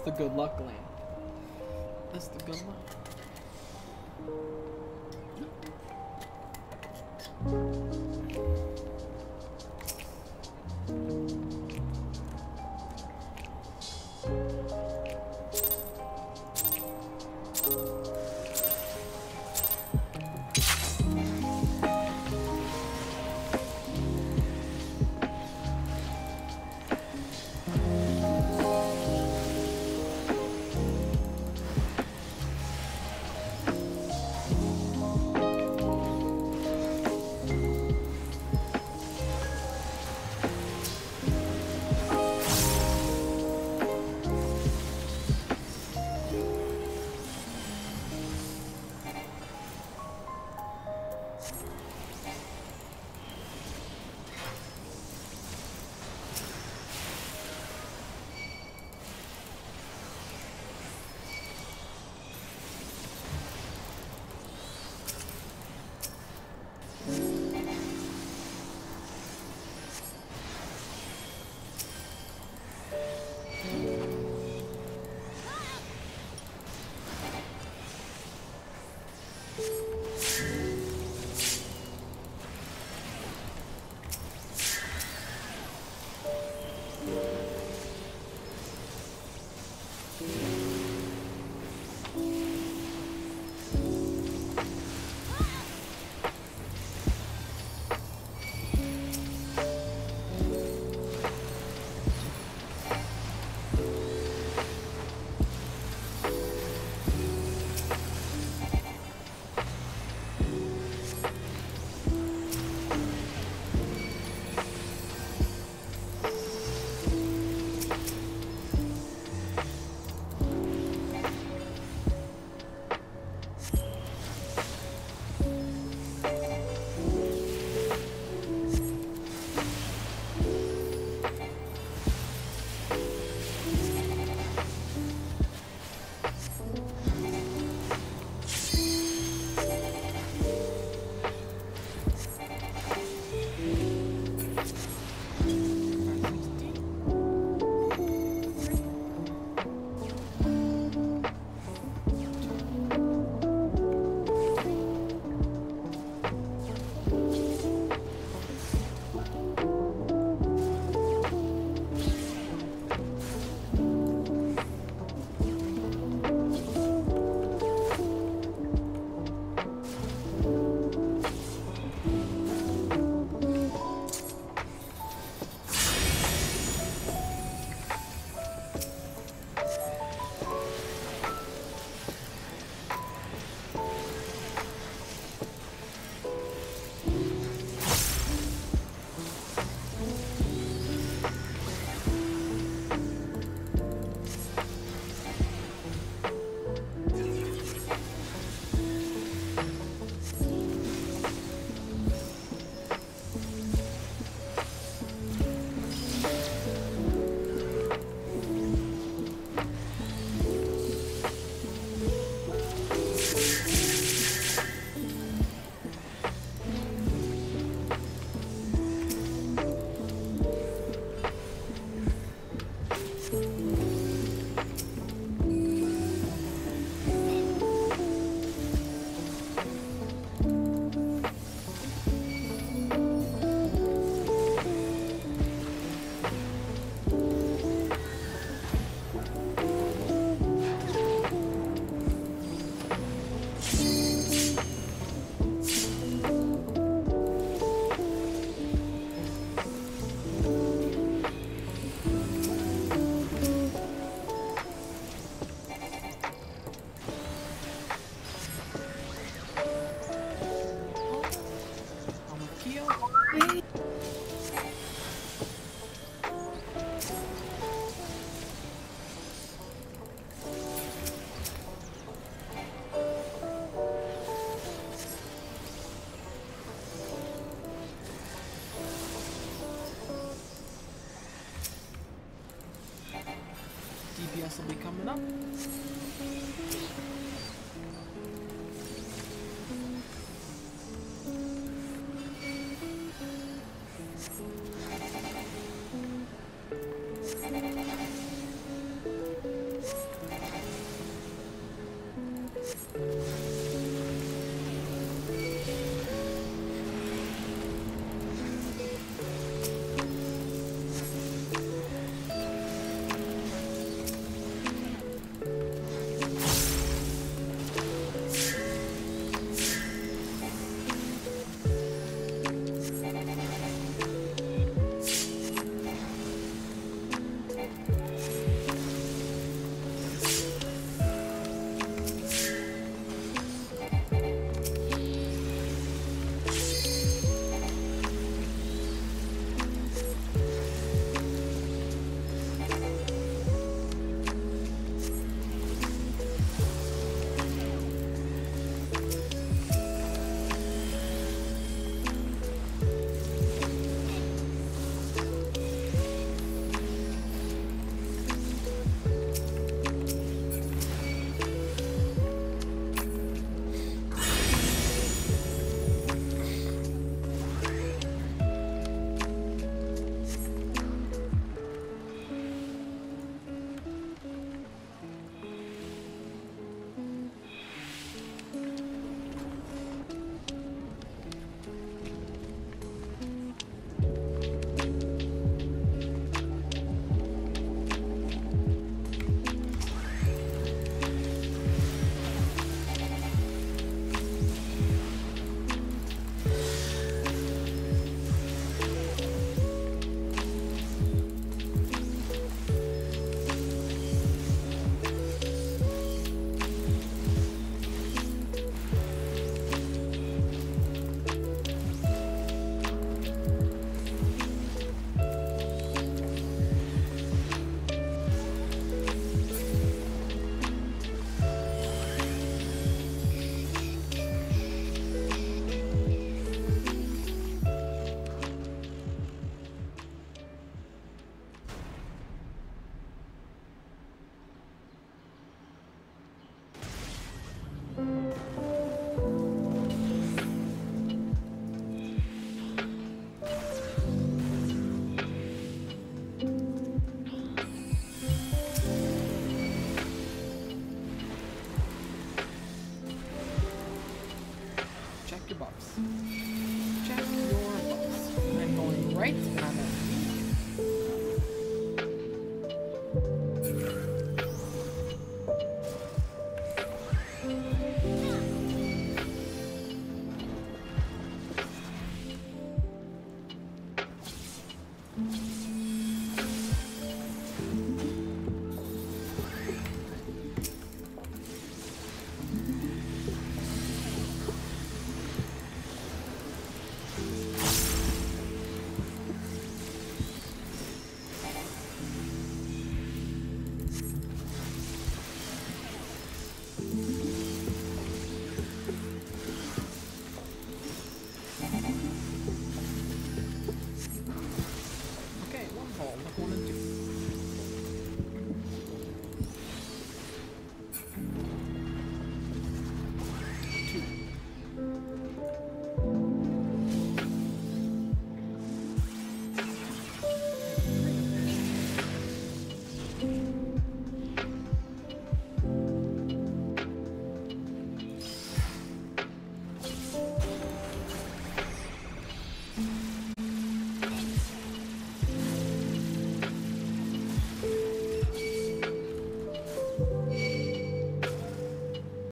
the good luck lane. That's the good luck. I'm a will be coming up. Check your box. I'm going right